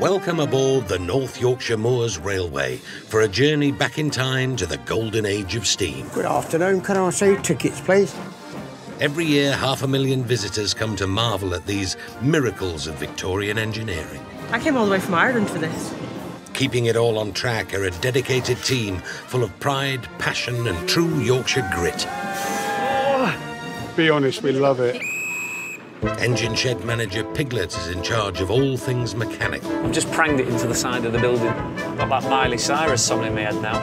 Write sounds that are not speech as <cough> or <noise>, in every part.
Welcome aboard the North Yorkshire Moors Railway for a journey back in time to the golden age of steam. Good afternoon. Can I see tickets, please? Every year, half a million visitors come to marvel at these miracles of Victorian engineering. I came all the way from Ireland for this. Keeping it all on track are a dedicated team full of pride, passion, and true Yorkshire grit. Be honest, we love it. Engine shed manager Piglet is in charge of all things mechanical. I've just pranged it into the side of the building. Got that Miley Cyrus song in my head now.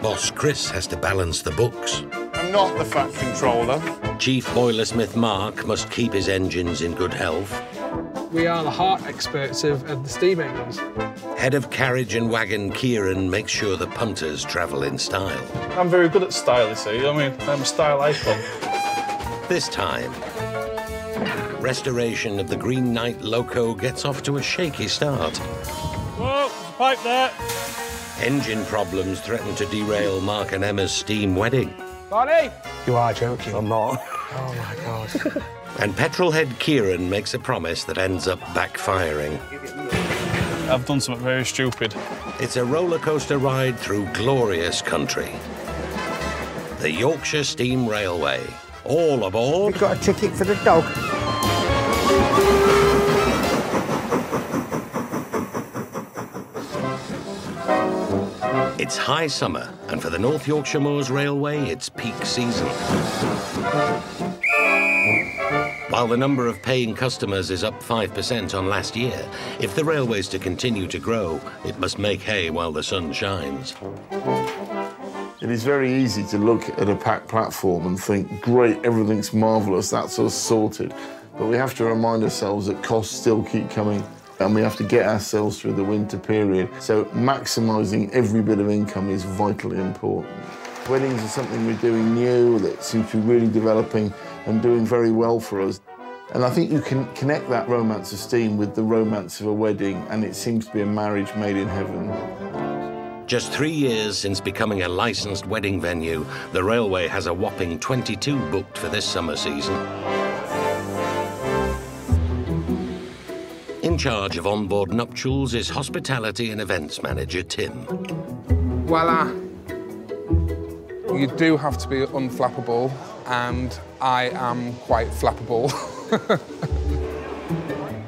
Boss Chris has to balance the books. I'm not the fat controller. Chief boilersmith Mark must keep his engines in good health. We are the heart experts of, of the steam engines. Head of carriage and wagon Kieran makes sure the punters travel in style. I'm very good at style, you see. I mean, I'm a style icon. This time, restoration of the Green Knight loco gets off to a shaky start. Oh, there's a pipe there. Engine problems threaten to derail Mark and Emma's steam wedding. Barney! You are joking. I'm not. Oh, my God. <laughs> And petrolhead Kieran makes a promise that ends up backfiring. I've done something very stupid. It's a roller coaster ride through glorious country. The Yorkshire Steam Railway. All aboard. You got a ticket for the dog? It's high summer, and for the North Yorkshire Moors Railway, it's peak season. While the number of paying customers is up 5% on last year, if the railway's to continue to grow, it must make hay while the sun shines. It is very easy to look at a packed platform and think, great, everything's marvellous, that's us sorted. But we have to remind ourselves that costs still keep coming and we have to get ourselves through the winter period. So maximising every bit of income is vitally important. Weddings are something we're doing new that seems to be really developing and doing very well for us. And I think you can connect that romance of steam with the romance of a wedding and it seems to be a marriage made in heaven. Just three years since becoming a licensed wedding venue, the railway has a whopping 22 booked for this summer season. In charge of onboard nuptials is hospitality and events manager Tim. Voila. Uh, you do have to be unflappable, and I am quite flappable.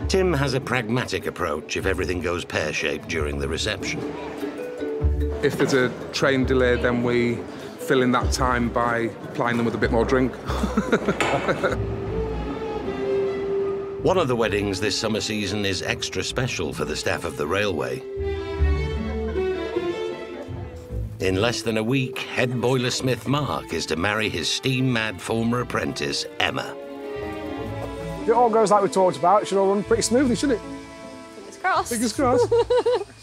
<laughs> Tim has a pragmatic approach if everything goes pear-shaped during the reception. if there's a train delay, then we fill in that time by plying them with a bit more drink. <laughs> One of the weddings this summer season is extra special for the staff of the railway. In less than a week, head boilersmith Mark is to marry his steam-mad former apprentice, Emma. If it all goes like we talked about, it should all run pretty smoothly, shouldn't it? Fingers crossed. Fingers crossed. <laughs>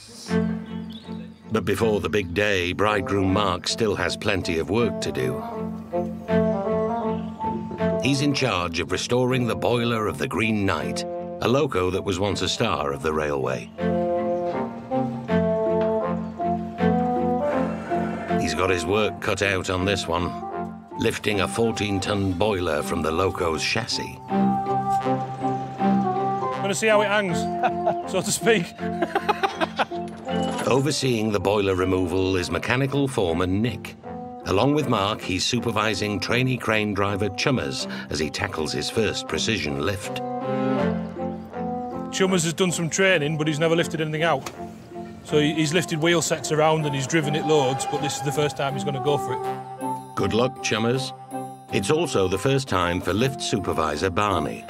But before the big day, bridegroom Mark still has plenty of work to do. He's in charge of restoring the boiler of the Green Knight, a loco that was once a star of the railway. He's got his work cut out on this one, lifting a 14-ton boiler from the loco's chassis. I'm Going to see how it hangs, <laughs> so to speak. Overseeing the boiler removal is mechanical foreman Nick. Along with Mark, he's supervising trainee crane driver Chummers as he tackles his first precision lift. Chummers has done some training, but he's never lifted anything out. So he's lifted wheel sets around and he's driven it loads, but this is the first time he's going to go for it. Good luck, Chummers. It's also the first time for lift supervisor Barney.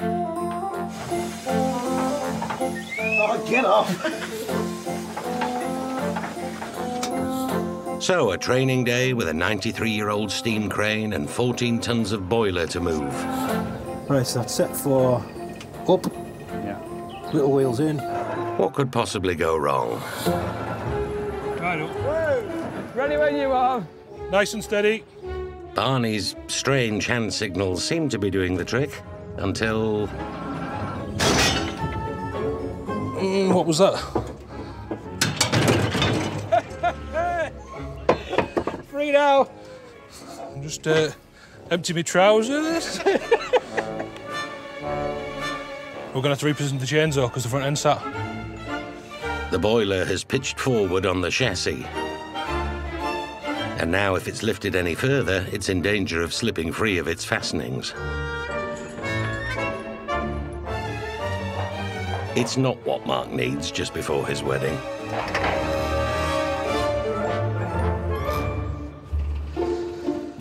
Oh, get off. <laughs> So, a training day with a 93-year-old steam crane and 14 tons of boiler to move. Right, so that's set for up. Yeah. Little wheels in. What could possibly go wrong? Right up. Ready when you are. Nice and steady. Barney's strange hand signals seem to be doing the trick until Mm, what was that? Free now. Just uh, empty my trousers. We're going to have to reposition the chains though, because the front end's sat. The boiler has pitched forward on the chassis. And now, if it's lifted any further, it's in danger of slipping free of its fastenings. It's not what Mark needs just before his wedding.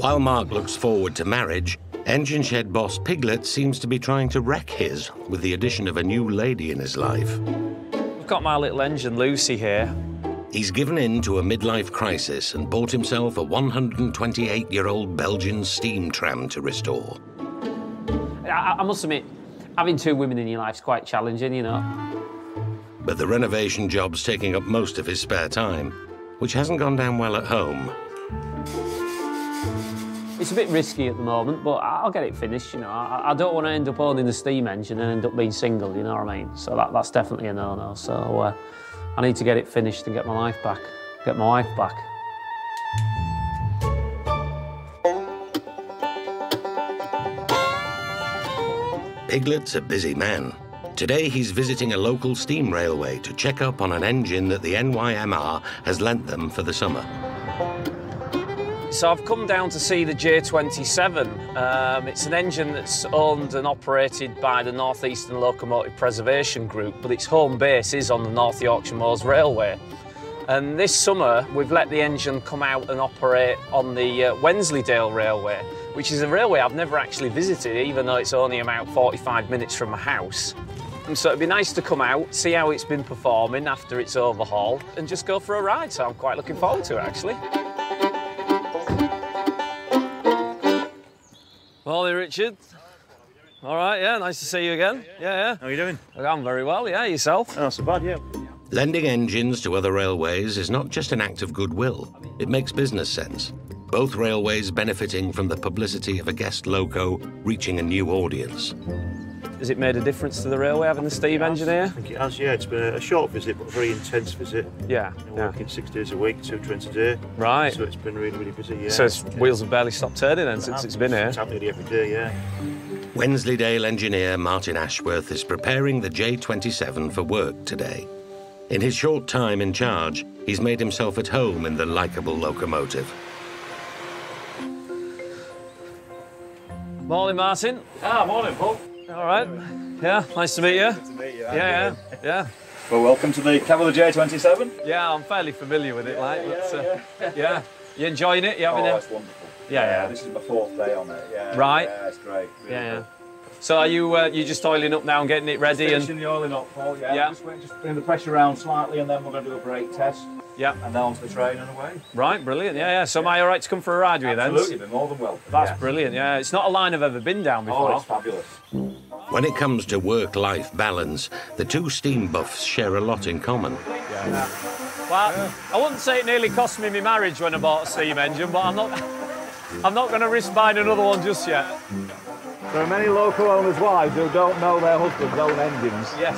While Mark looks forward to marriage, engine shed boss Piglet seems to be trying to wreck his with the addition of a new lady in his life. I've got my little engine, Lucy, here. He's given in to a midlife crisis and bought himself a 128 year old Belgian steam tram to restore. I, I must admit, having two women in your life's quite challenging, you know. But the renovation job's taking up most of his spare time, which hasn't gone down well at home. It's a bit risky at the moment, but I'll get it finished, you know. I, I don't want to end up owning the steam engine and end up being single, you know what I mean? So that, that's definitely a no-no. So uh, I need to get it finished and get my life back, get my wife back. Piglet's a busy man. Today he's visiting a local steam railway to check up on an engine that the NYMR has lent them for the summer. So I've come down to see the J27. Um, it's an engine that's owned and operated by the North Eastern Locomotive Preservation Group, but its home base is on the North Yorkshire Moors Railway. And this summer, we've let the engine come out and operate on the uh, Wensleydale Railway, which is a railway I've never actually visited, even though it's only about 45 minutes from my house. And so it'd be nice to come out, see how it's been performing after its overhaul, and just go for a ride. So I'm quite looking forward to it, actually. Morning, Richard. All right, yeah, nice to see you again. Yeah, yeah. How are you doing? I'm very well, yeah. Yourself? Not so bad, yeah. Lending engines to other railways is not just an act of goodwill, it makes business sense. Both railways benefiting from the publicity of a guest loco reaching a new audience. Has it made a difference to the railway having the steam engine here? I think it has, yeah. It's been a short visit, but a very intense visit. Yeah. You know, yeah. Working six days a week, two trains a day. Right. So it's been really, really busy, yeah. So its wheels have barely stopped turning then since it's been here? It's happening every day, yeah. Wensleydale engineer Martin Ashworth is preparing the J27 for work today. In his short time in charge, he's made himself at home in the likeable locomotive. Morning, Martin. Ah, morning, Paul. All right. Yeah, nice to meet you. Good to meet you. Yeah, yeah, yeah. Well, welcome to the Cavalry J27. Yeah, I'm fairly familiar with it, like, yeah, but, uh, yeah. yeah. You enjoying it? You having oh, it? it's wonderful. Yeah, yeah. This is my fourth day on it. Yeah. Right. Yeah, it's great. Really Yeah, yeah. good. So are you uh, you just oiling up now and getting it ready Just and finishing the oiling up, Paul. Yeah. Yeah. Just, wait, just bring the pressure around slightly, and then we're going to do a brake test. yeah, And then onto the train and away. right, brilliant. Yeah, yeah. So am I all right to come for a ride with you then? Absolutely, more than welcome. That's yeah. brilliant. Yeah, it's not a line I've ever been down before. Oh, it's fabulous. When it comes to work life balance, the two steam buffs share a lot in common. Well, I wouldn't say it nearly cost me my marriage when I bought a steam engine, but I'm not. <laughs> I'm not going to risk buying another one just yet. There are many local owners' wives who don't know their husbands own engines. Yes.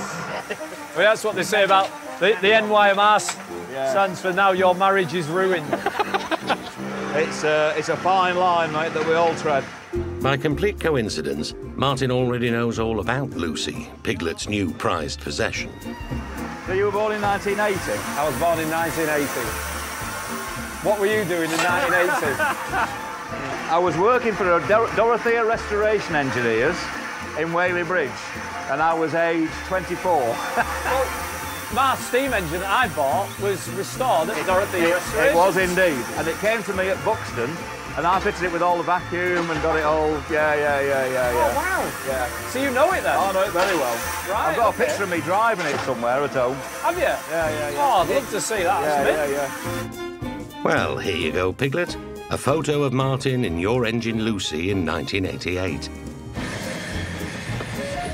well, that's what they say about the, the NYMR stands for now your marriage is ruined. <laughs> It's a, it's a fine line, mate, that we all tread. By complete coincidence, Martin already knows all about Lucy, Piglet's new prized possession. So you were born in 1980? I was born in 1980. What were you doing in 1980? <laughs> I was working for a Dor- Dorothea Restoration Engineers in Whaley Bridge, and I was aged 24. <laughs> My steam engine that I bought was restored at Dorothea, Restoration. it was indeed, and it came to me at Buxton, and I fitted it with all the vacuum and got it all. Yeah, yeah, yeah, yeah, yeah. Oh, wow. Yeah. So you know it then? I know it very well. Right, I've got okay. a picture of me driving it somewhere at home. Have you? Yeah, yeah, yeah. Oh, I'd love to see that. yeah, actually. yeah, yeah. Well, here you go, Piglet. A photo of Martin in your engine Lucy in 1988.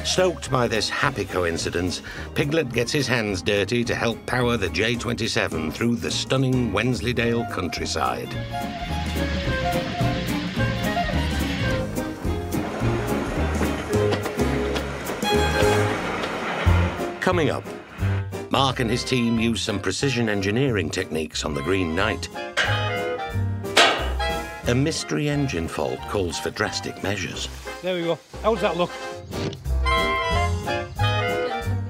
Stoked by this happy coincidence, Piglet gets his hands dirty to help power the J27 through the stunning Wensleydale countryside. Coming up, Mark and his team use some precision engineering techniques on the Green Knight. A mystery engine fault calls for drastic measures. There we go. How does that look?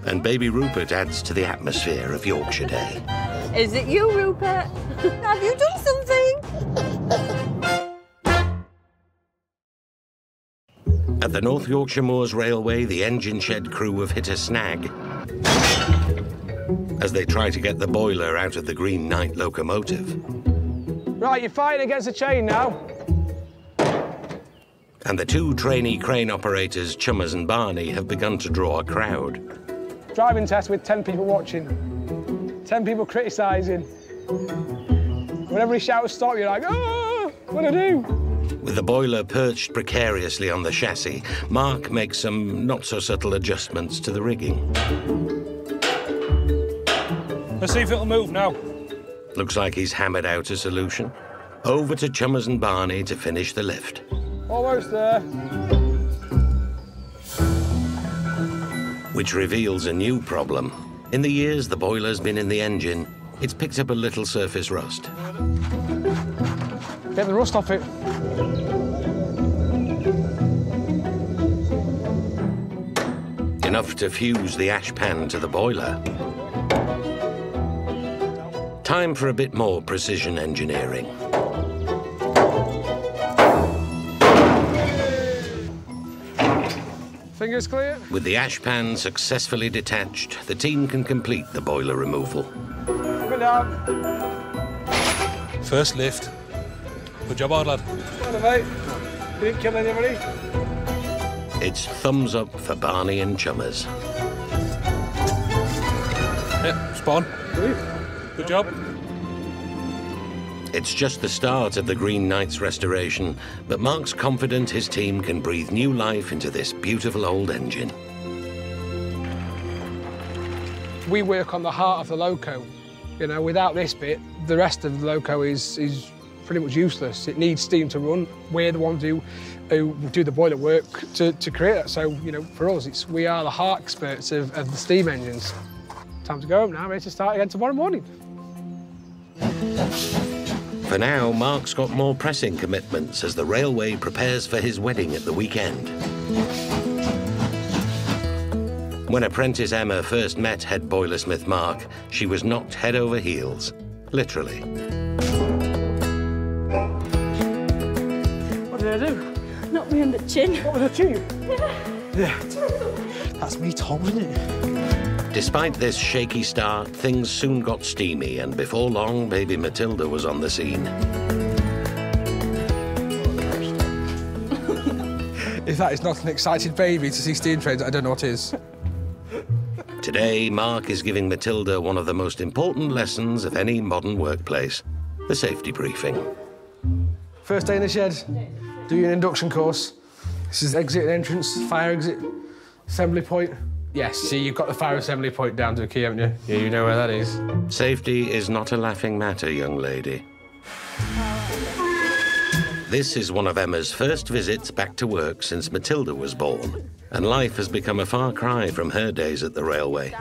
And baby Rupert adds to the atmosphere of Yorkshire Day. Is it you, Rupert? <laughs> Have you done something? At the North Yorkshire Moors Railway, the engine shed crew have hit a snag as they try to get the boiler out of the Green Knight locomotive. Right, you're fighting against the chain now. And the two trainee crane operators, Chummers and Barney, have begun to draw a crowd. Driving test with 10 people watching. 10 people criticising. Whenever he shouts stop, you're like, oh, what do I do? With the boiler perched precariously on the chassis, Mark makes some not so subtle adjustments to the rigging. Let's see if it'll move now. Looks like he's hammered out a solution. Over to Chummers and Barney to finish the lift. Almost there. Which reveals a new problem. In the years the boiler's been in the engine, it's picked up a little surface rust. Get the rust off it. Enough to fuse the ash pan to the boiler. Time for a bit more precision engineering. Fingers clear. With the ash pan successfully detached, the team can complete the boiler removal. Come down. First lift. Good job, hard lad. Well done, mate. Didn't kill anybody. It's thumbs up for Barney and Chummers. Yeah, spawn. Good job. It's just the start of the Green Knight's restoration, but Mark's confident his team can breathe new life into this beautiful old engine. We work on the heart of the loco. You know, without this bit, the rest of the loco is is pretty much useless. It needs steam to run. We're the ones who, who do the boiler work to, to create that. So, you know, for us, it's we are the heart experts of, of the steam engines. Time to go home now, ready to start again tomorrow morning. For now, Mark's got more pressing commitments as the railway prepares for his wedding at the weekend. When apprentice Emma first met head boilersmith Mark, she was knocked head over heels, literally. What did I do? Knocked me on the chin. What was I achieve? Yeah. That's me, Tom, isn't it? Despite this shaky start, things soon got steamy, and before long, baby Matilda was on the scene. If that is not an excited baby to see steam trains, I don't know what is. Today, Mark is giving Matilda one of the most important lessons of any modern workplace the safety briefing. First day in the shed, do your induction course. This is exit and entrance, fire exit, assembly point. Yes, see, you've got the fire assembly point down to a key, haven't you? Yeah, you know where that is. Safety is not a laughing matter, young lady. This is one of Emma's first visits back to work since Matilda was born, and life has become a far cry from her days at the railway.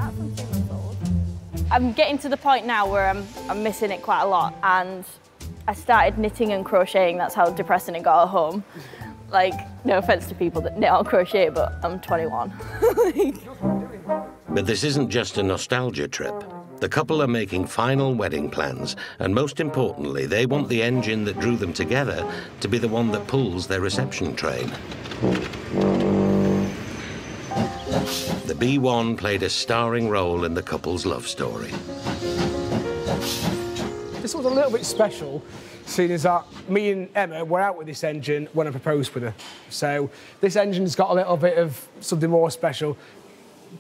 I'm getting to the point now where I'm, I'm missing it quite a lot, and I started knitting and crocheting. That's how depressing it got at home. Like, no offense to people that knit or crochet, but I'm 21. But this isn't just a nostalgia trip. The couple are making final wedding plans, and most importantly, they want the engine that drew them together to be the one that pulls their reception train. The B1 played a starring role in the couple's love story. This was a little bit special, seeing as that me and Emma were out with this engine when I proposed with her. So this engine's got a little bit of something more special.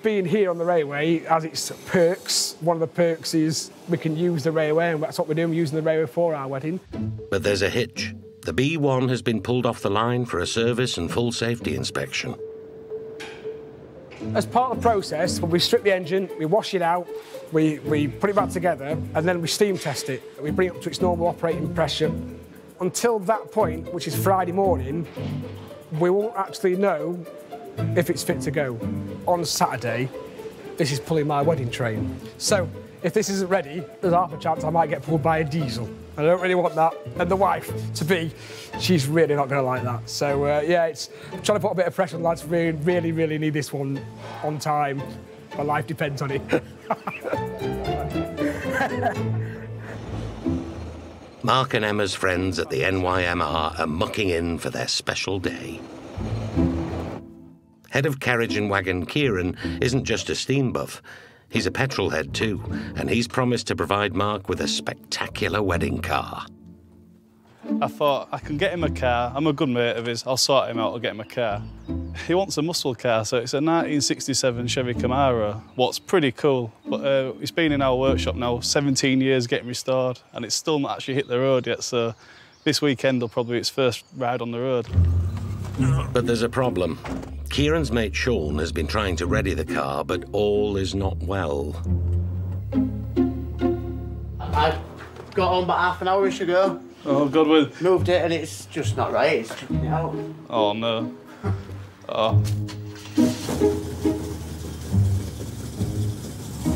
Being here on the railway has its perks. One of the perks is we can use the railway, and that's what we're doing, we're using the railway for our wedding. But there's a hitch. The B1 has been pulled off the line for a service and full safety inspection. As part of the process, we strip the engine, we wash it out, we, we put it back together, and then we steam test it. We bring it up to its normal operating pressure. Until that point, which is Friday morning, we won't actually know if it's fit to go. On Saturday, this is pulling my wedding train. So if this isn't ready, there's half a chance I might get pulled by a diesel. I don't really want that. And the wife, to be, she's really not going to like that. So uh, yeah, it's I'm trying to put a bit of pressure on the lads. Really, really, really need this one on time. my life depends on it. <laughs> Mark and Emma's friends at the NYMR are mucking in for their special day. Head of carriage and wagon Kieran isn't just a steam buff, he's a petrol head too, and he's promised to provide Mark with a spectacular wedding car. I thought I can get him a car. I'm a good mate of his. I'll sort him out. I'll get him a car. He wants a muscle car, so it's a 1967 Chevy Camaro. What's pretty cool, but uh, it's been in our workshop now 17 years getting restored, and it's still not actually hit the road yet. So this weekend will probably be its first ride on the road. But there's a problem. Kieran's mate Sean has been trying to ready the car, but all is not well. I got on about half an hour ago. Oh, God, we Moved it and it's just not right. It's chucking it out. Oh no. Oh.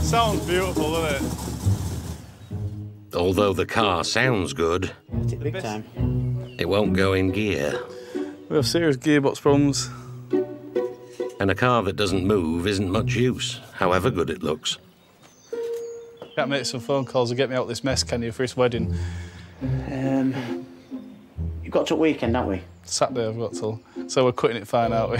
Sounds beautiful, doesn't it? Although the car sounds good, Big time. it won't go in gear. We have serious gearbox problems. And a car that doesn't move isn't much use, however good it looks. Can't make some phone calls to get me out of this mess, can you, for his wedding? Um, you've got till weekend, haven't we? Saturday I've got till. So we're cutting it fine, aren't we?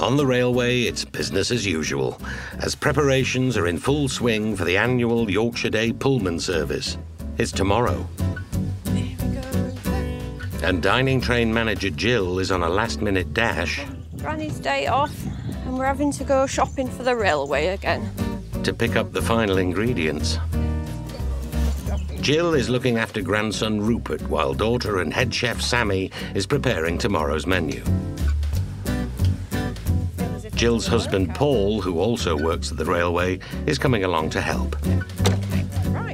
On the railway, it's business as usual, as preparations are in full swing for the annual Yorkshire Day Pullman service. It's tomorrow. And dining train manager Jill is on a last minute dash Granny's day off, and we're having to go shopping for the railway again. to pick up the final ingredients. Jill is looking after grandson Rupert while daughter and head chef Sammy is preparing tomorrow's menu. Jill's husband Paul, who also works at the railway, is coming along to help.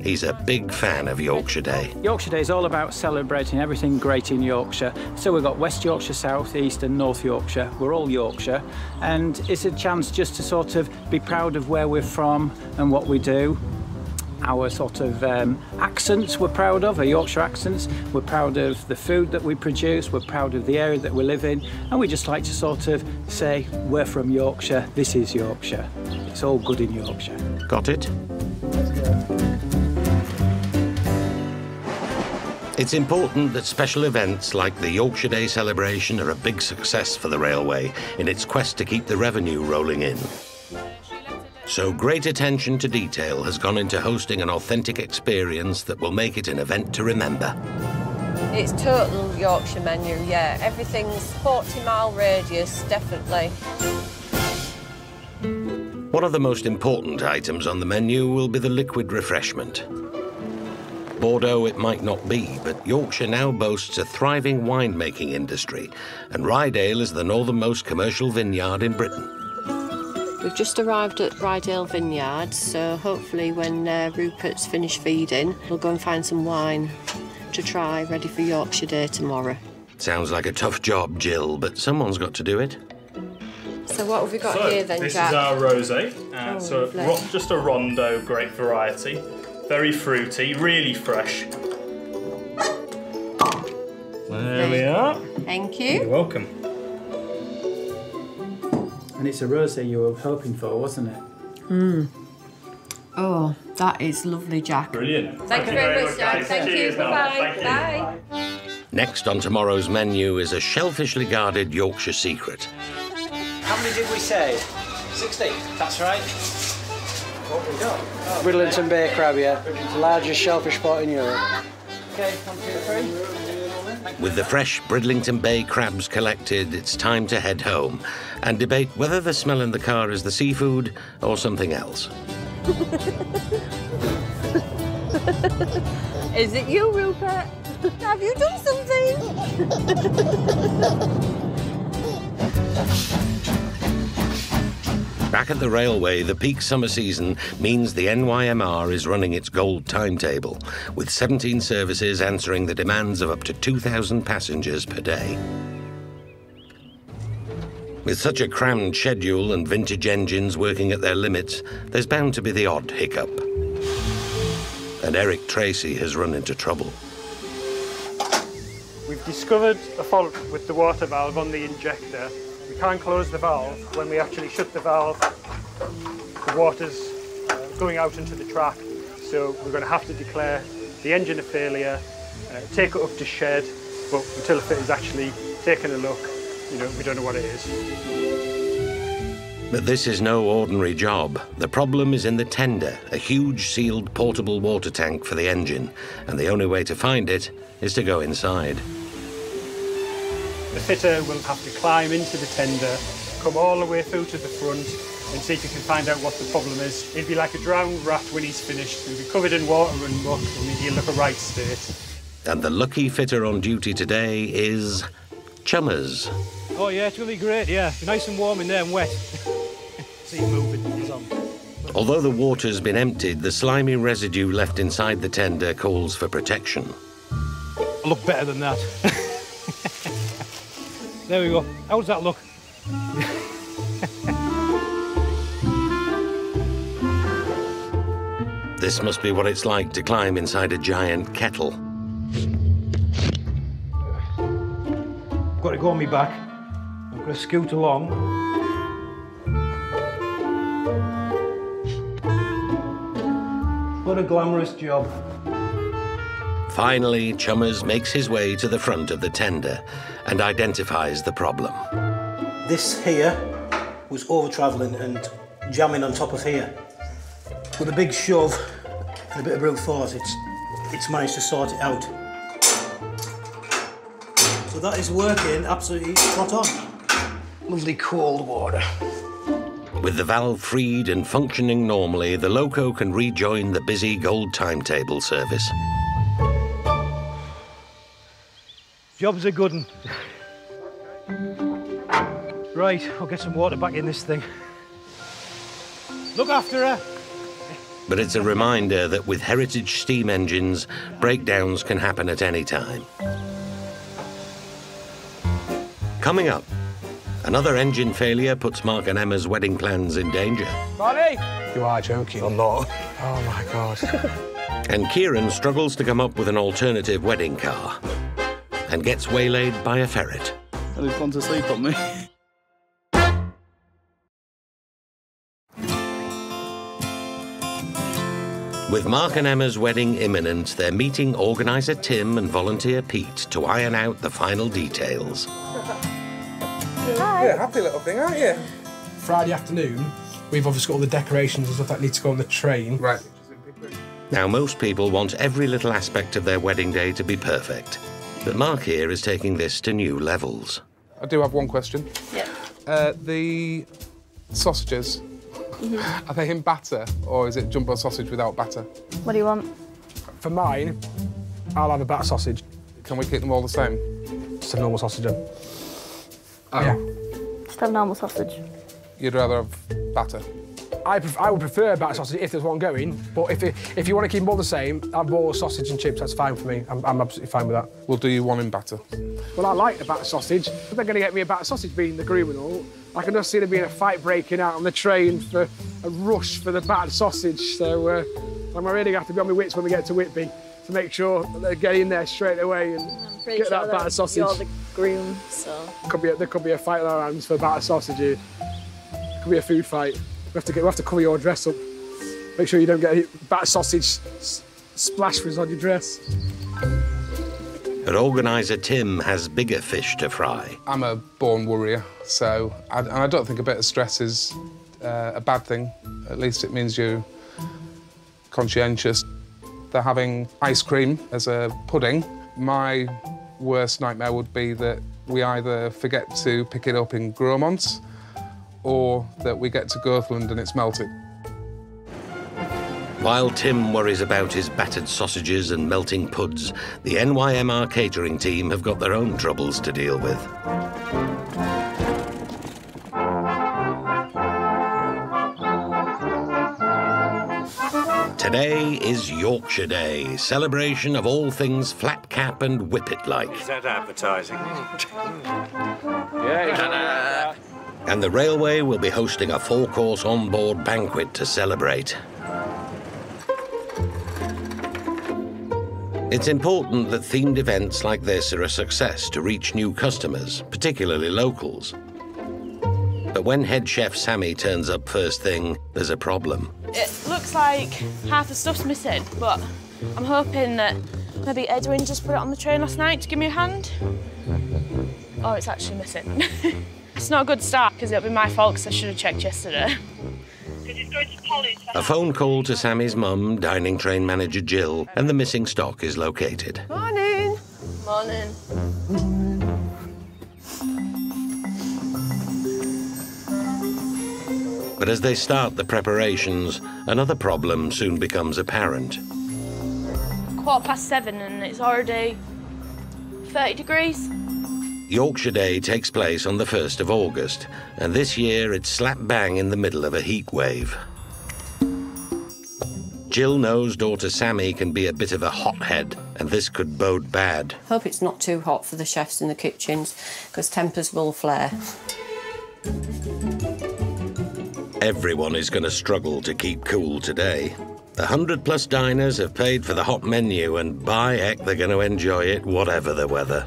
He's a big fan of Yorkshire Day. Yorkshire Day is all about celebrating everything great in Yorkshire. So we've got West Yorkshire, South, East and North Yorkshire. We're all Yorkshire and it's a chance just to sort of be proud of where we're from and what we do. Our sort of um, accents we're proud of, our Yorkshire accents. We're proud of the food that we produce, we're proud of the area that we live in and we just like to sort of say we're from Yorkshire, this is Yorkshire. It's all good in Yorkshire. Got it? It's important that special events like the Yorkshire Day celebration are a big success for the railway in its quest to keep the revenue rolling in. So great attention to detail has gone into hosting an authentic experience that will make it an event to remember. It's total Yorkshire menu, yeah. Everything's 40 mile radius, definitely. One of the most important items on the menu will be the liquid refreshment. Bordeaux it might not be, but Yorkshire now boasts a thriving winemaking industry, and Ryedale is the northernmost commercial vineyard in Britain. We've just arrived at Ryedale Vineyard, so hopefully when uh, Rupert's finished feeding, we'll go and find some wine to try, ready for Yorkshire Day tomorrow. Sounds like a tough job, Jill, but someone's got to do it. So what have we got so, here then, this Jack? is our rosé. Uh, Oh, so lovely. just a rondo grape variety, very fruity, really fresh. There we are. Thank you. You're welcome. And it's a rosé you were hoping for, wasn't it? Hmm. Oh, that is lovely, Jack. Brilliant. Thank, you very much, Jack. guys. Thank Cheers you. now. Bye-bye. Bye. Next on tomorrow's menu is a shellfishly guarded Yorkshire secret. How many did we say? 16, that's right. Bridlington Bay crab, yeah. The largest shellfish pot in Europe. Okay, one, two, three. With the fresh Bridlington Bay crabs collected, it's time to head home and debate whether the smell in the car is the seafood or something else. <laughs> Is it you, Rupert? Have you done something? <laughs> Back at the railway, the peak summer season means the NYMR is running its gold timetable, with 17 services answering the demands of up to 2,000 passengers per day. With such a crammed schedule and vintage engines working at their limits, there's bound to be the odd hiccup. And Eric Treacy has run into trouble. We've discovered a fault with the water valve on the injector. Can't close the valve. When we actually shut the valve, the water's uh, going out into the track. So we're going to have to declare the engine a failure, uh, take it up to shed, but until the fit actually taken a look, you know, we don't know what it is. But this is no ordinary job. The problem is in the tender, a huge sealed portable water tank for the engine, and the only way to find it is to go inside. The fitter will have to climb into the tender, come all the way through to the front, and see if he can find out what the problem is. He'll be like a drowned rat when he's finished. He'll be covered in water and muck, and he'll look a right state. And the lucky fitter on duty today is Chummers. Oh yeah, it's going to be great, yeah. Nice and warm in there and wet. <laughs> See it moving, it's on. Although the water's been emptied, the slimy residue left inside the tender calls for protection. I look better than that. <laughs> there we go. How does that look? This must be what it's like to climb inside a giant kettle. Got to go on my back. I'm going to scoot along. What a glamorous job. Finally, Chummers makes his way to the front of the tender and identifies the problem. This here was over travelling and jamming on top of here. With a big shove and a bit of brute force, it's, it's managed to sort it out. So that is working absolutely spot on. Lovely cold water. With the valve freed and functioning normally, the Loco can rejoin the busy gold timetable service. Job's a good one. Right, I'll get some water back in this thing. Look after her. But it's a reminder that with heritage steam engines, breakdowns can happen at any time. Coming up, another engine failure puts Mark and Emma's wedding plans in danger. Bonnie! You are joking. I'm not. <laughs> Oh my god. And Kieran struggles to come up with an alternative wedding car and gets waylaid by a ferret. And he's gone to sleep on me. <laughs> With Mark and Emma's wedding imminent, they're meeting organiser Tim and volunteer Pete to iron out the final details. Hi. happy little thing, aren't you? Friday afternoon, we've obviously got all the decorations and stuff that need to go on the train. Right. Now, most people want every little aspect of their wedding day to be perfect. But Mark here is taking this to new levels. I do have one question. Yeah. Uh, the sausages, Mm-hmm. are they in batter or is it jumbo sausage without batter? What do you want? For mine, I'll have a batter sausage. Can we keep them all the same? Just a normal sausage. then. Oh. Yeah. Just have normal sausage. You'd rather have batter? I, pref- I would prefer batter sausage if there's one going, but if, it, if you want to keep them all the same, have more sausage and chips, that's fine for me. I'm, I'm absolutely fine with that. We'll do you one in batter. Well, I like the batter sausage, but they're going to get me a batter sausage being the groom and all. I can just see there being a fight breaking out on the train for a rush for the battered sausage. So uh, I'm really going to have to be on my wits when we get to Whitby to make sure that they get in there straight away and Pretty get sure that battered sausage. You're the groom, so. Could be a, there could be a fight on our hands for battered sausage here. Could be a food fight. We have to get, we have to cover your dress up. Make sure you don't get battered sausage s- splashes on your dress. But organiser Tim has bigger fish to fry. I'm a born worrier, so I, and I don't think a bit of stress is uh, a bad thing. At least it means you're conscientious. They're having ice cream as a pudding. My worst nightmare would be that we either forget to pick it up in Grosmont or that we get to Goathland and it's melted. While Tim worries about his battered sausages and melting puds, the NYMR catering team have got their own troubles to deal with. Today is Yorkshire Day, celebration of all things flat cap and whippet-like. Is that advertising? <laughs> Yeah, And the railway will be hosting a four-course on-board banquet to celebrate. It's important that themed events like this are a success to reach new customers, particularly locals. But when head chef Sammy turns up first thing, there's a problem. It looks like half the stuff's missing, but I'm hoping that maybe Edwin just put it on the train last night to give me a hand. Oh, it's actually missing. <laughs> it's not a good start because it'll be my fault because I should have checked yesterday. A phone call to Sammy's mum, dining train manager Jill, and the missing stock is located. Morning. Morning. But as they start the preparations, another problem soon becomes apparent. Quarter past seven and it's already 30 degrees. Yorkshire Day takes place on the 1st of August, and this year it's slap bang in the middle of a heat wave. Jill knows daughter Sammy can be a bit of a hothead, and this could bode bad. Hope it's not too hot for the chefs in the kitchens, because tempers will flare. Everyone is going to struggle to keep cool today. The hundred plus diners have paid for the hot menu, and by heck, they're going to enjoy it whatever the weather.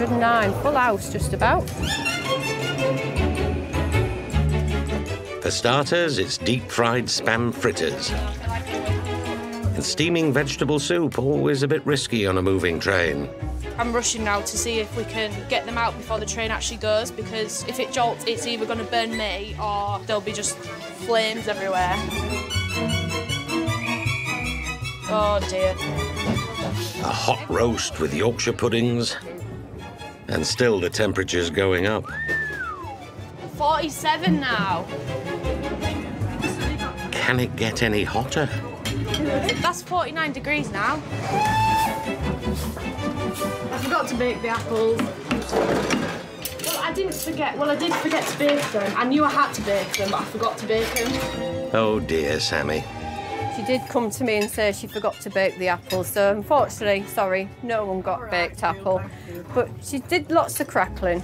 109, full house just about. For starters, it's deep fried spam fritters. And steaming vegetable soup, always a bit risky on a moving train. I'm rushing now to see if we can get them out before the train actually goes because if it jolts, it's either going to burn me or there'll be just flames everywhere. Oh dear. A hot roast with Yorkshire puddings. And still the temperature's going up. 47 now. Can it get any hotter? That's 49 degrees now. I forgot to bake the apples. Well, I didn't forget. Well, I did forget to bake them. I knew I had to bake them, but I forgot to bake them. Oh dear, Sammy. She did come to me and say she forgot to bake the apple, so unfortunately, sorry, no one got baked apple. But she did lots of crackling.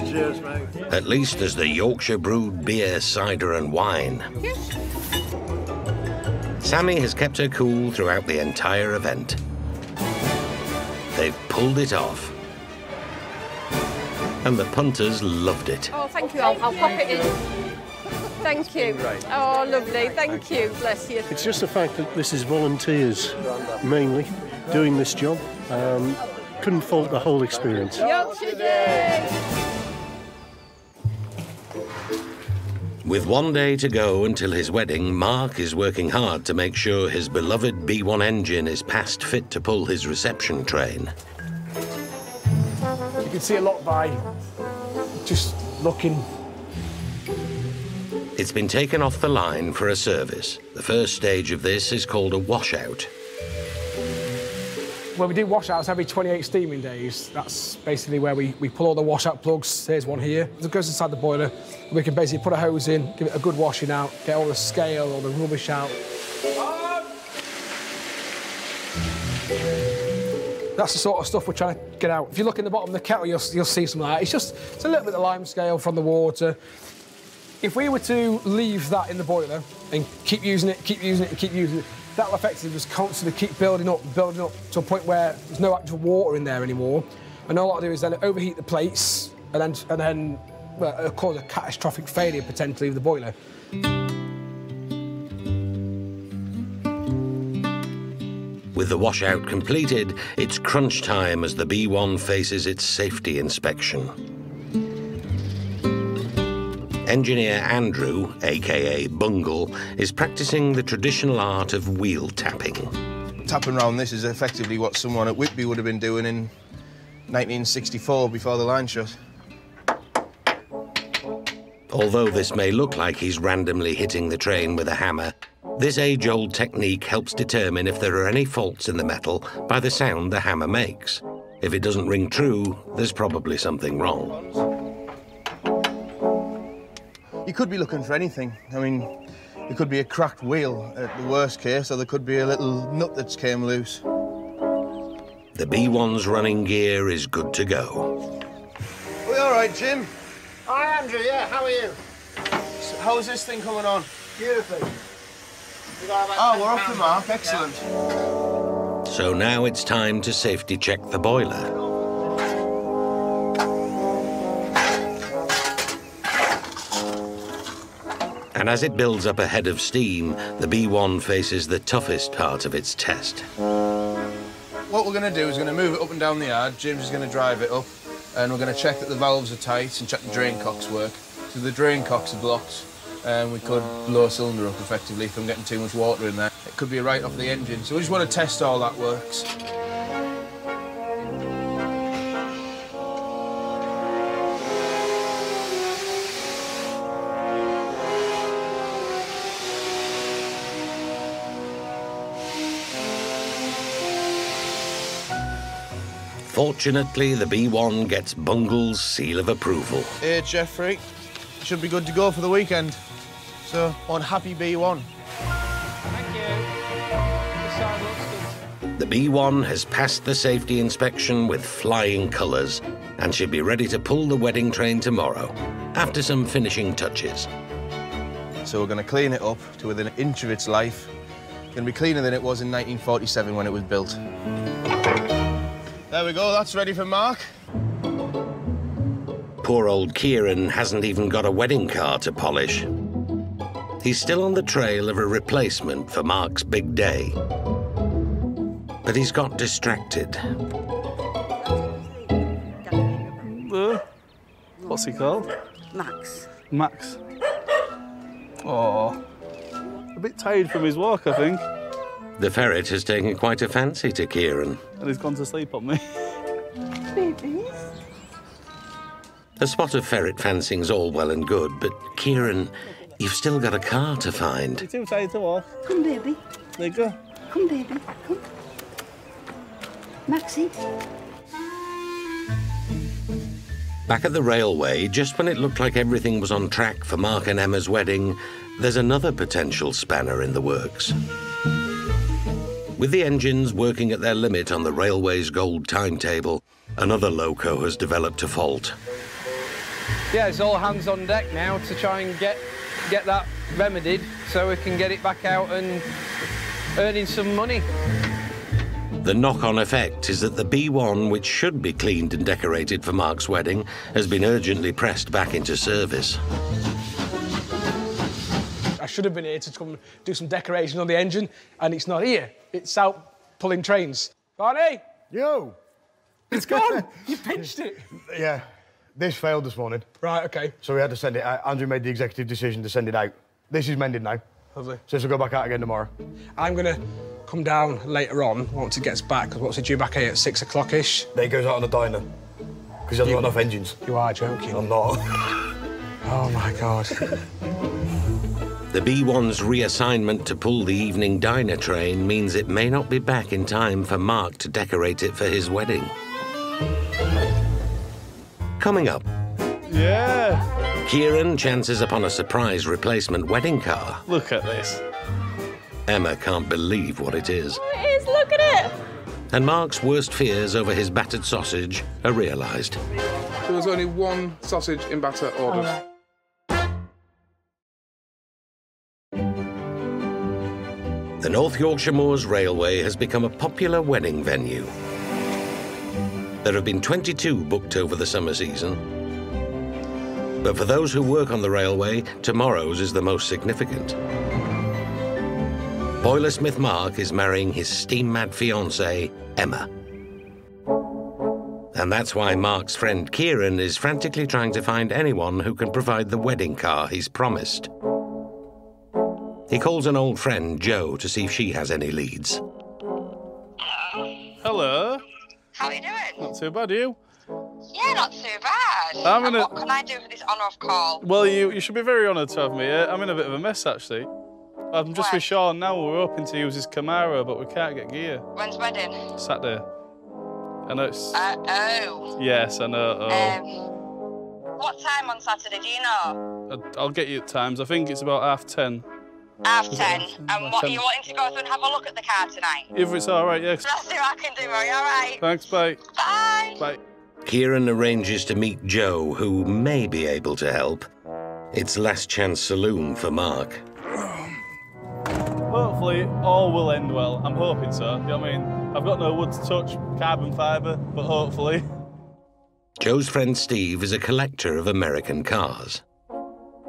Cheers, mate. At least there's the Yorkshire brewed beer, cider, and wine. Sammy has kept her cool throughout the entire event. They've pulled it off. And the punters loved it. Oh, thank you. I'll, I'll pop it in. Thank you. Oh, lovely. Thank you. Bless you. It's just the fact that this is volunteers mainly doing this job. Um, couldn't fault the whole experience. Yorkshire Day! With one day to go until his wedding, Mark is working hard to make sure his beloved B1 engine is past fit to pull his reception train. You can see a lot by just looking. It's been taken off the line for a service. The first stage of this is called a washout. When we do washouts every 28 steaming days, that's basically where we, we pull all the washout plugs. There's one here. It goes inside the boiler. We can basically put a hose in, give it a good washing out, get all the scale, all the rubbish out. That's the sort of stuff we're trying to get out. If you look in the bottom of the kettle, you'll, you'll see some of that. It's just it's a little bit of lime scale from the water. If we were to leave that in the boiler and keep using it, keep using it, and keep using it, that'll effectively just constantly keep building up, building up to a point where there's no actual water in there anymore. And all I'll do is then overheat the plates and then, and then well, cause a catastrophic failure potentially of the boiler. With the washout completed, it's crunch time as the B1 faces its safety inspection. Engineer Andrew, aka Bungle, is practicing the traditional art of wheel tapping. Tapping around this is effectively what someone at Whitby would have been doing in 1964 before the line shut. Although this may look like he's randomly hitting the train with a hammer, this age-old technique helps determine if there are any faults in the metal by the sound the hammer makes. If it doesn't ring true, there's probably something wrong. You could be looking for anything. I mean, it could be a cracked wheel at the worst case, or there could be a little nut that's came loose. The B1's running gear is good to go. Are we all right, Jim? Hi, Andrew. Yeah, how are you? So how's this thing coming on? Beautifully. Oh, we're off the mark. Excellent. So now it's time to safety check the boiler. And as it builds up a head of steam, the B1 faces the toughest part of its test. What we're going to do is we're going to move it up and down the yard. James is going to drive it up, and we're going to check that the valves are tight and check the drain cocks work. So the drain cocks are blocked, and we could blow a cylinder up effectively from getting too much water in there. It could be right off the engine. So we just want to test all that works. Fortunately, the B1 gets Bungle's seal of approval. Hey, Jeffrey. Should be good to go for the weekend. So, on happy B1. Thank you. The B1 has passed the safety inspection with flying colours and should be ready to pull the wedding train tomorrow, after some finishing touches. So we're going to clean it up to within an inch of its life. Going to be cleaner than it was in 1947 when it was built. There we go, that's ready for Mark. Poor old Kieran hasn't even got a wedding car to polish. He's still on the trail of a replacement for Mark's big day. But he's got distracted. Uh, what's he called? Max. Max. Oh, a bit tired from his walk, I think. The ferret has taken quite a fancy to Kieran. And he's gone to sleep on me. Babies. A spot of ferret fencing's all well and good, but Kieran, you've still got a car to find. You're too tired to walk. Come, baby. There you go. Come, baby. Come. Maxie. Back at the railway, just when it looked like everything was on track for Mark and Emma's wedding, there's another potential spanner in the works. With the engines working at their limit on the railway's gold timetable, another loco has developed a fault. Yeah, it's all hands on deck now to try and get get that remedied so we can get it back out and earning some money. The knock-on effect is that the B1, which should be cleaned and decorated for Mark's wedding, has been urgently pressed back into service. I should have been here to come do some decoration on the engine, and it's not here. It's out pulling trains. Barney! Yo! It's gone! <laughs> you pinched it! Yeah, this failed this morning. Right, OK. So we had to send it out. Andrew made the executive decision to send it out. This is mended now. Lovely. So this will go back out again tomorrow. I'm going to come down later on once it gets back, because what's it due back here at six o'clock-ish? Then it goes out on the diner. Because he hasn't got enough engines. You are joking. I'm not. <laughs> Oh, my God. <laughs> The B1's reassignment to pull the evening diner train means it may not be back in time for Mark to decorate it for his wedding. Coming up, Yeah. Kieran chances upon a surprise replacement wedding car. Look at this. Emma can't believe what it is. Oh, it is, look at it. And Mark's worst fears over his battered sausage are realised. There was only one sausage in batter ordered. Oh. The North Yorkshire Moors Railway has become a popular wedding venue. There have been 22 booked over the summer season. But for those who work on the railway, tomorrow's is the most significant. Boilersmith Mark is marrying his steam-mad fiancée, Emma. And that's why Mark's friend Kieran is frantically trying to find anyone who can provide the wedding car he's promised. He calls an old friend, Joe, to see if she has any leads. Hello. How are you doing? Not too bad, you? Yeah, not too bad. I'm in a- What can I do for this honour of call? Well, you, you should be very honoured to have me here. I'm in a bit of a mess, actually. I'm just with Sean now. We're hoping to use his Camaro, but we can't get gear. When's wedding? Saturday. I know it's... Uh, oh. yes, I know. Oh. Um, what time on Saturday, do you know? I- I'll get you at times. I think it's about half ten. Half ten. And what, are you wanting to go through and have a look at the car tonight? If it's all right, yeah. Let's see what I can do, are you all right? Thanks, bye. Bye. Bye. Kieran arranges to meet Joe, who may be able to help. It's Last Chance Saloon for Mark. Hopefully, all will end well. I'm hoping so. You know what I mean? I've got no wood to touch, carbon fibre, but hopefully. <laughs> Joe's friend Steve is a collector of American cars.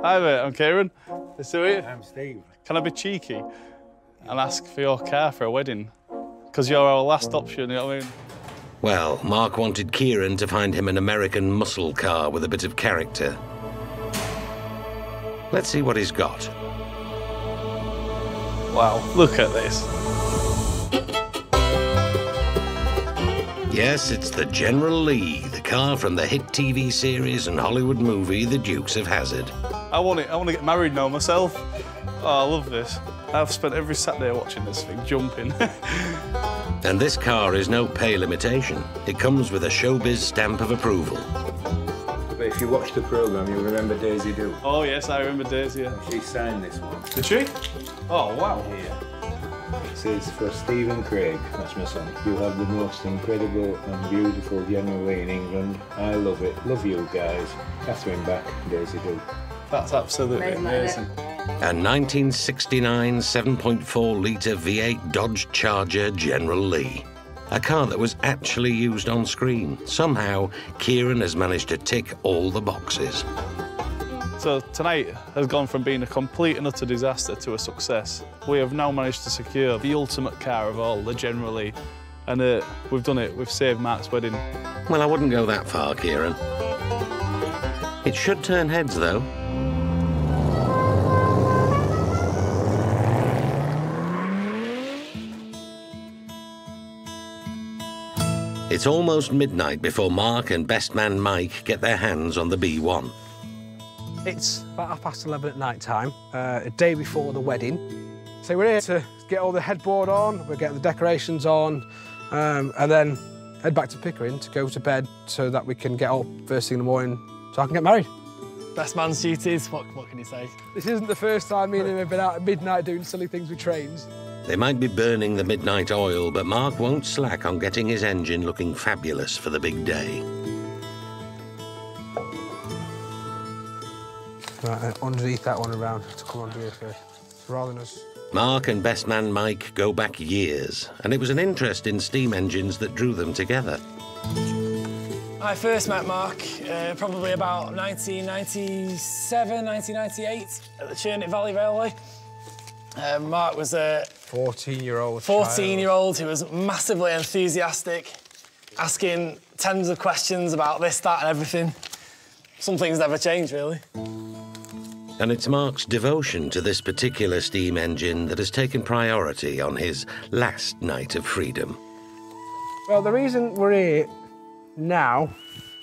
Hi mate, I'm Kieran. Nice to meet you. I'm Steve. Can I be cheeky and ask for your car for a wedding? Because you're our last option, you know what I mean? Well, Mark wanted Kieran to find him an American muscle car with a bit of character. Let's see what he's got. Wow, look at this. Yes, it's the General Lee, the car from the hit TV series and Hollywood movie The Dukes of Hazzard. I want it. I want to get married now myself. Oh, I love this. I've spent every Saturday watching this thing, jumping. <laughs> And this car is no pale imitation. It comes with a showbiz stamp of approval. But if you watch the programme, you'll remember Daisy Duke. oh yes, I remember Daisy. Yeah. She signed this one. Did she? Oh wow. Here. It says for Stephen Craig, that's my son. You have the most incredible and beautiful General Lee in England. I love it. Love you guys. Catherine Bach, Daisy Duke. That's absolutely amazing. A 1969 7.4 litre V8 Dodge Charger General Lee. A car that was actually used on screen. Somehow, Kieran has managed to tick all the boxes. So tonight has gone from being a complete and utter disaster to a success. We have now managed to secure the ultimate car of all, the General Lee. And uh, we've done it. We've saved Mark's wedding. Well, I wouldn't go that far, Kieran. It should turn heads, though. It's almost midnight before Mark and best man Mike get their hands on the B1. It's about half past 11 at night time, uh, a day before the wedding. So we're here to get all the headboard on, we're getting the decorations on, um, and then head back to Pickering to go to bed so that we can get up first thing in the morning so I can get married. Best man's duties, what, what can you say? This isn't the first time me and him have been out at midnight doing silly things with trains. They might be burning the midnight oil, but Mark won't slack on getting his engine looking fabulous for the big day. Right, uh, underneath that one around to come under here first. Rather than us. Mark and best man Mike go back years, and it was an interest in steam engines that drew them together. I first met Mark uh, probably about 1997, 1998 at the Churnet Valley Railway. Uh, Mark was a 14-year-old 14-year-old who was massively enthusiastic, asking tens of questions about this, that and everything. Some things never change, really. And it's Mark's devotion to this particular steam engine that has taken priority on his last night of freedom. Well, the reason we're here now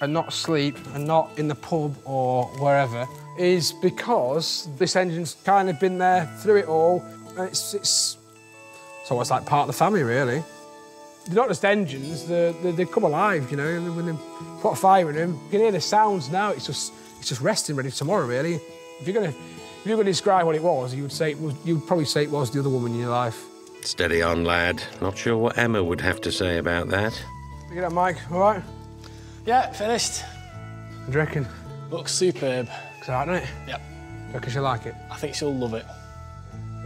and not asleep and not in the pub or wherever is because this engine's kind of been there through it all and it's, it's, it's almost like part of the family, really. They're not just engines, they're, they they come alive, you know, when they put a fire in them, you can hear the sounds now, it's just, it's just resting ready for tomorrow, really. If you're gonna, if you're gonna describe what it was, you would say it was, you'd probably say it was the other woman in your life. Steady on, lad. Not sure what Emma would have to say about that. Pick it up, Mike, all right? Yeah, finished. What do you reckon? Looks superb. It's all right, doesn't it? Yep. Do you she'll like it? I think she'll love it.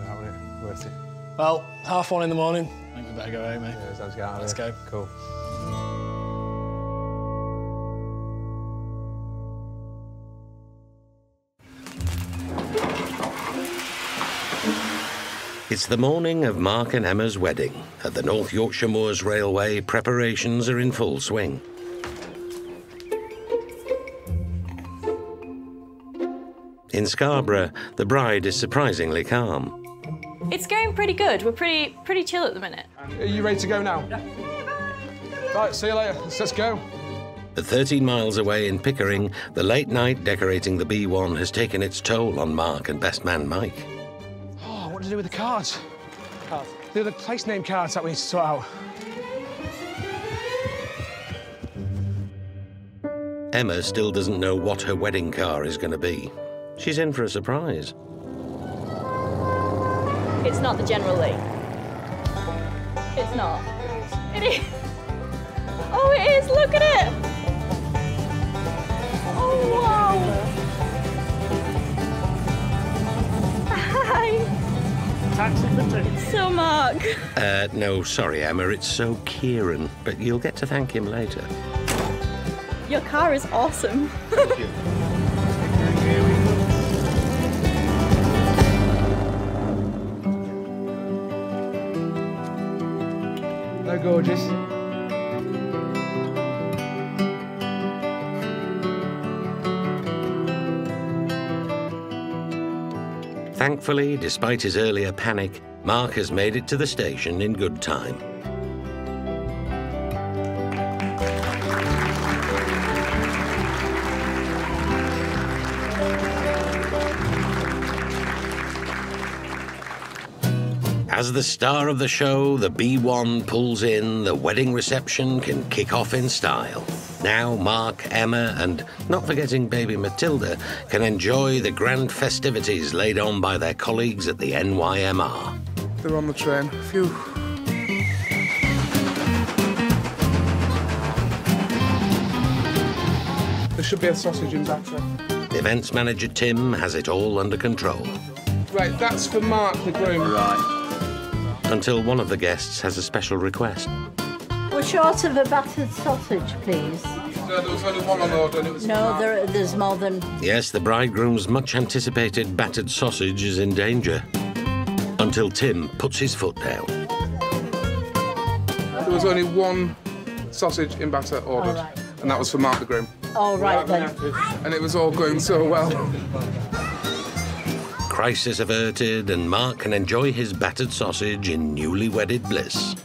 Yeah, won't it? Worth it. Well, half one in the morning. I think we better go home, eh? Yeah, sounds good. Let's go. Cool. It's the morning of Mark and Emma's wedding. At the North Yorkshire Moors Railway, preparations are in full swing. In Scarborough, the bride is surprisingly calm. It's going pretty good. We're pretty pretty chill at the minute. Are you ready to go now? Yeah. Right, see you later. Let's, let's go. At 13 miles away in Pickering, the late night decorating the B1 has taken its toll on Mark and best man Mike. Oh, what to do with the cards? Cards. They're the place name cards that we need to sort out. Emma still doesn't know what her wedding car is going to be. She's in for a surprise. It's not the General Lee. It's not. It is. Oh, it is. Look at it. Oh, wow. Hi. Taxi. So, Mark. Uh, no, sorry, Emma, it's so Kieran, but you'll get to thank him later. Your car is awesome. Gorgeous. Thankfully, despite his earlier panic, Mark has made it to the station in good time. The star of the show, the B1 pulls in, the wedding reception can kick off in style. Now, Mark, Emma, and not forgetting baby Matilda can enjoy the grand festivities laid on by their colleagues at the NYMR. They're on the train. Phew. There should be a sausage in batter. Events manager Tim has it all under control. Right, that's for Mark the groom. Until one of the guests has a special request. We're short of a battered sausage, please. No, there was only one on order and it was for No, there, there's more than. Yes, the bridegroom's much anticipated battered sausage is in danger. Until Tim puts his foot down. There was only one sausage in batter ordered, All right. and that was for Mark the groom. All right then. And it was all going so well. Crisis averted, and Mark can enjoy his battered sausage in newly wedded bliss.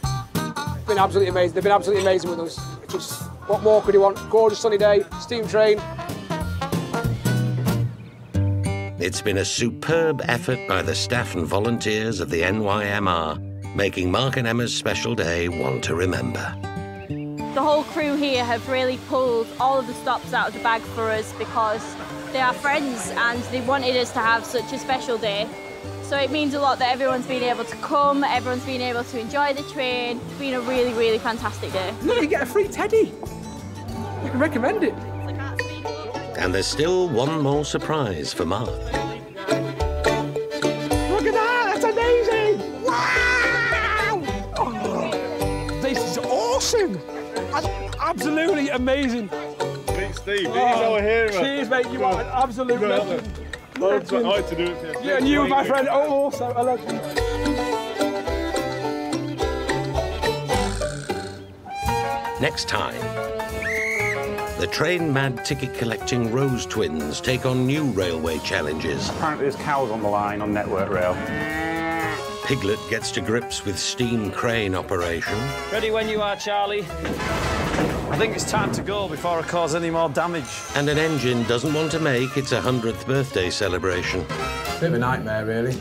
been absolutely amazing. They've been absolutely amazing with us. Just what more could you want? Gorgeous sunny day, steam train. It's been a superb effort by the staff and volunteers of the NYMR, making Mark and Emma's special day one to remember. The whole crew here have really pulled all of the stops out of the bag for us because they are friends and they wanted us to have such a special day. So it means a lot that everyone's been able to come, everyone's been able to enjoy the train. It's been a really, really fantastic day. <laughs> Look, you get a free teddy. I can recommend it. And there's still one more surprise for Mark. Look at that! That's amazing! Wow! Oh, this is awesome! That's absolutely amazing. Meet Steve. Oh, He's our hero. Cheers, mate. You are an absolute Go on, legend. I had to- to do it for you. Yeah, and you, my friend, oh, also a legend. Next time, the train mad ticket collecting Rose twins take on new railway challenges. Apparently there's cows on the line on Network Rail. Piglet gets to grips with steam crane operation. Ready when you are, Charlie. I think it's time to go before I cause any more damage. And an engine doesn't want to make its 100th birthday celebration. Bit of a nightmare, really.